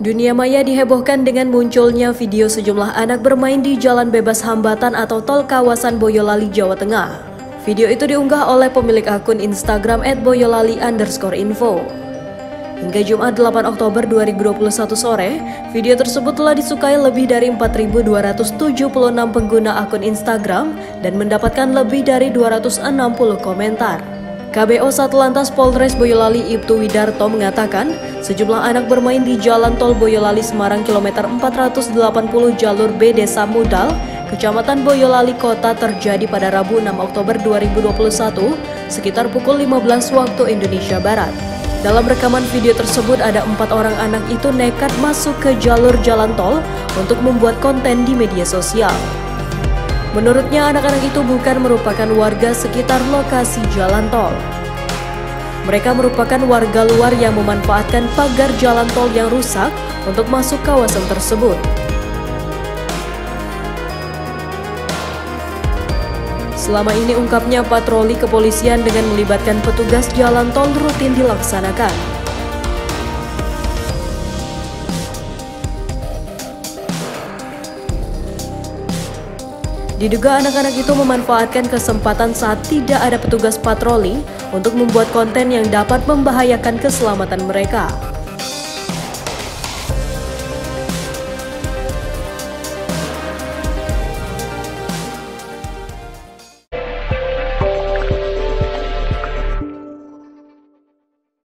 Dunia maya dihebohkan dengan munculnya video sejumlah anak bermain di jalan bebas hambatan atau tol kawasan Boyolali, Jawa Tengah. Video itu diunggah oleh pemilik akun Instagram @boyolali underscore info. Hingga Jumat 8 Oktober 2021 sore, video tersebut telah disukai lebih dari 4.276 pengguna akun Instagram dan mendapatkan lebih dari 260 komentar. KBO Satlantas Polres Boyolali Ibtu Widarto mengatakan, sejumlah anak bermain di Jalan Tol Boyolali Semarang kilometer 480 jalur B Desa Mudal, Kecamatan Boyolali Kota terjadi pada Rabu 6 Oktober 2021 sekitar pukul 15 waktu Indonesia Barat. Dalam rekaman video tersebut ada empat orang anak itu nekat masuk ke jalur jalan tol untuk membuat konten di media sosial. Menurutnya anak-anak itu bukan merupakan warga sekitar lokasi jalan tol. Mereka merupakan warga luar yang memanfaatkan pagar jalan tol yang rusak untuk masuk kawasan tersebut. Selama ini ungkapnya patroli kepolisian dengan melibatkan petugas jalan tol rutin dilaksanakan. Diduga anak-anak itu memanfaatkan kesempatan saat tidak ada petugas patroli untuk membuat konten yang dapat membahayakan keselamatan mereka.